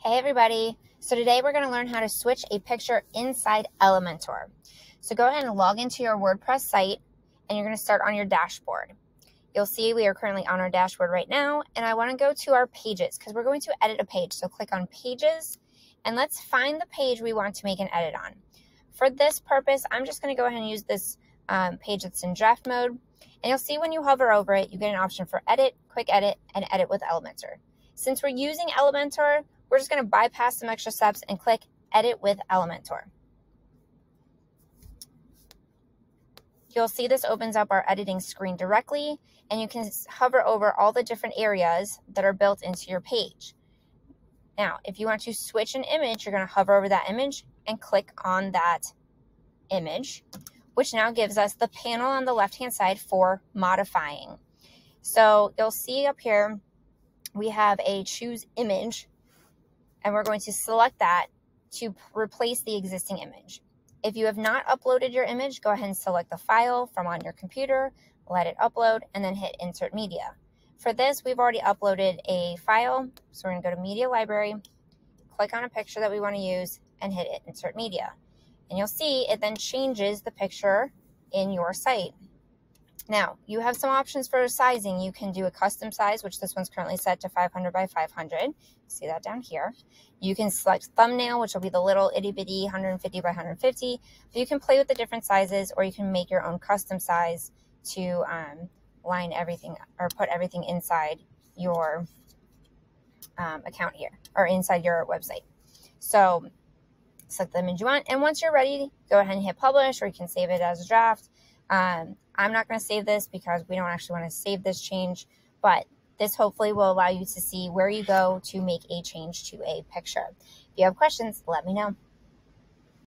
Hey everybody! So today we're going to learn how to switch a picture inside Elementor. So go ahead and log into your WordPress site and you're going to start on your dashboard. You'll see we are currently on our dashboard right now and I want to go to our pages because we're going to edit a page. So click on pages and let's find the page we want to make an edit on. For this purpose, I'm just going to go ahead and use this um, page that's in draft mode and you'll see when you hover over it, you get an option for edit, quick edit, and edit with Elementor. Since we're using Elementor, we're just going to bypass some extra steps and click Edit with Elementor. You'll see this opens up our editing screen directly, and you can hover over all the different areas that are built into your page. Now, if you want to switch an image, you're going to hover over that image and click on that image, which now gives us the panel on the left-hand side for modifying. So you'll see up here, we have a choose image and we're going to select that to replace the existing image. If you have not uploaded your image, go ahead and select the file from on your computer, let it upload, and then hit Insert Media. For this, we've already uploaded a file, so we're to go to Media Library, click on a picture that we want to use, and hit Insert Media. And you'll see it then changes the picture in your site. Now, you have some options for sizing. You can do a custom size, which this one's currently set to 500 by 500. See that down here. You can select thumbnail, which will be the little itty bitty 150 by 150. But you can play with the different sizes, or you can make your own custom size to um, line everything or put everything inside your um, account here or inside your website. So select the image you want. And once you're ready, go ahead and hit publish, or you can save it as a draft. Um, I'm not going to save this because we don't actually want to save this change, but this hopefully will allow you to see where you go to make a change to a picture. If you have questions, let me know.